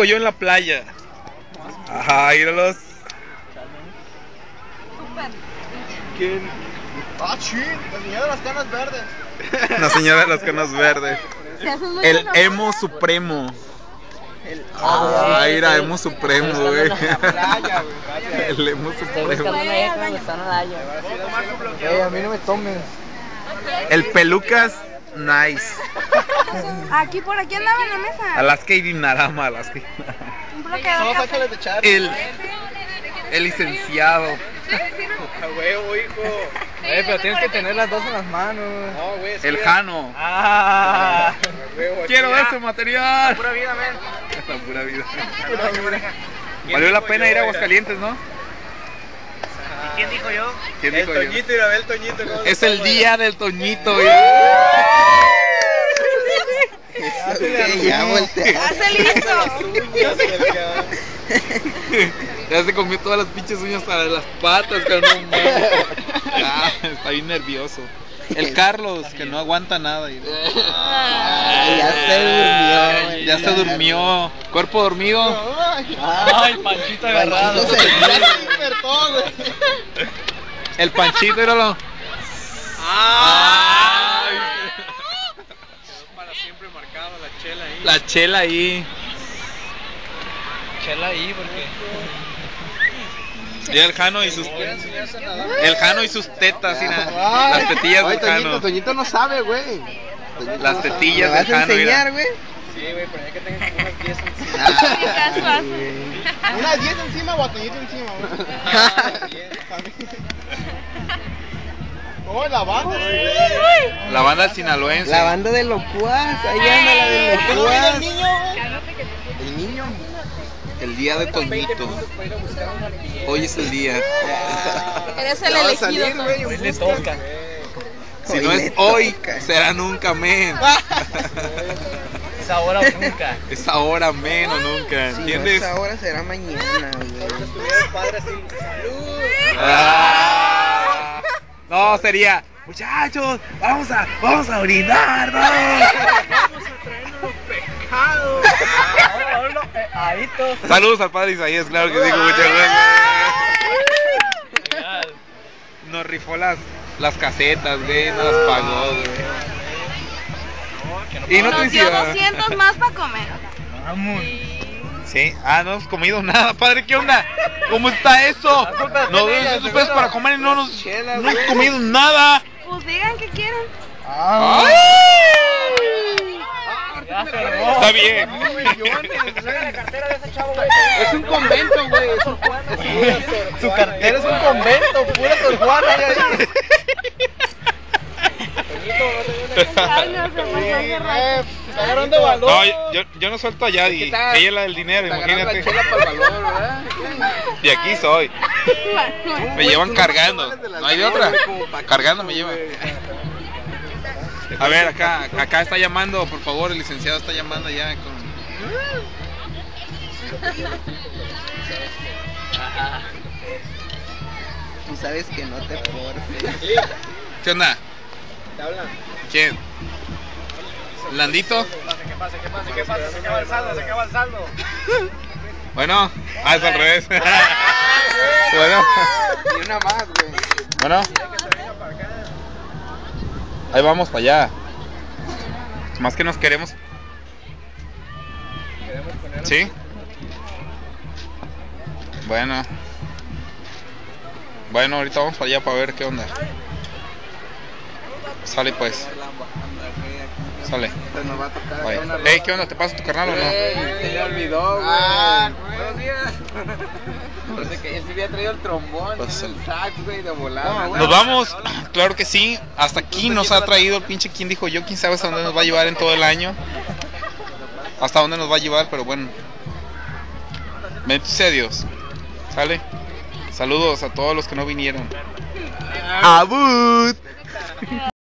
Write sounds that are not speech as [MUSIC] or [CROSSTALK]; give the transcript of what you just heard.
dijo yo en la playa? Ajá, íralos. ¿Quién? Ah, chin, la señora de las canas verdes. [LAUGHS] La señora de las canas verdes. Mucho El emo supremo. El... Ah, mira, emo supremo, güey. El emo supremo. Ey, a mí no me tomes. El pelucas nice. [LAUGHS] [LAUGHS] Aquí, por aquí andaba en la mesa. Alaska y Dinarama, Alaska y Un bloqueador No, café. sácale de Charlie. El, el licenciado. A huevo, hijo. Eh, pero tienes que tener las dos en las manos. No, güey. es El que- Jano. Ah. [LAUGHS] A Quiero ese material. Pura vida, men. La pura vida. Valió la pena ir a Aguascalientes, ¿no? ¿Quién dijo yo? ¿Quién el dijo yo? Toñito, mira, ve el Toñito. cómo Es el día del Toñito. güey. Ya voltea. Listo. Ya se comió todas las pinches uñas hasta de las patas, cabrón. está bien nervioso. El Carlos, que no aguanta nada. y- ya se durmió. Ya se durmió. Cuerpo dormido. Ay, Panchito agarrado. Se despertó, güey. El Panchito, míralo. Ay. Para marcado la chela ahí. La chela ahí. Chela ahí, porque. Y el Jano y sus. El Jano y sus tetas, y nada. Ay. Las tetillas del Toñito, Jano. Toñito no sabe, güey. Toñito Las no tetillas ¿Me del Jano, enseñar, güey? Sí, güey, pero hay que tener como unas 10 [LAUGHS] Casual. [LAUGHS] Una 10 encima o a Toñito encima, güey. Oh, [LAUGHS] la banda. La banda sinaloense. La banda de locuaz, ahí anda la de ¿Por qué no viene el locuaz. niño? El niño. El día de Toñito. Hoy es el día. Eres el elegido. Hoy le toca. Si no es hoy, será nunca, men. Es ahora o nunca. Es ahora, men, o nunca. Si no ¿Entiendes? es ahora, será mañana, güey. Ah. No, sería. Muchachos, vamos a, vamos a brindar, vamos. Ahí todo. Saludos al padre Isaías, claro que sí, con muchas gracias. Nos rifó las, las casetas, güey, nos las pagó, güey. Y no te Nos dio decía. 200 más para comer. Vamos. Sí, ah, no hemos comido nada, padre, ¿qué onda? ¿Cómo está eso? Nos dio 200 pesos para comer y no nos no hemos comido nada. Digan que quieren. ¡Ay! Está bien. Es un convento, güey. Es un Su cartera es un convento, pura Sor Juana. Ay, no, se pasó está agarrando valor. No, yo, yo- no suelto a Yadi. Ella es la del dinero, Está imagínate. chela para el valor, ¿verdad? De aquí soy. Me llevan cargando. No hay de otra. Cargando me llevan. A ver, acá, acá está llamando, por favor, el licenciado está llamando ya con. Tú sabes que no te forces. ¿Qué onda? ¿Te hablan? ¿Quién? ¿Landito? ¿Qué pasa? ¿Qué pasa? ¿Qué pasa? Se acaba el saldo, se acaba el saldo. [LAUGHS] Bueno, ah, es al revés. [LAUGHS] bueno, Y una más, güey. bueno. Ahí vamos para allá. Más que nos queremos. ¿Sí? Bueno. Bueno, ahorita vamos para allá para ver qué onda. Sale pues. Sale. Pues nos va a tocar. Bye. una Ey, ¿qué onda? ¿Te paso tu carnal o no? Se le olvidó, güey. Ah, buenos días. Parece que él sí había traído el trombón, Pues, el sax, güey, de volada. Nos vamos, claro que sí. Hasta aquí nos ha traído el pinche quien dijo yo. Quién sabe hasta dónde nos va a llevar en todo el año. Hasta dónde nos va a llevar, pero bueno. Bendito sea Dios. ¿Sale? Saludos a todos los que no vinieron. ¡Abud!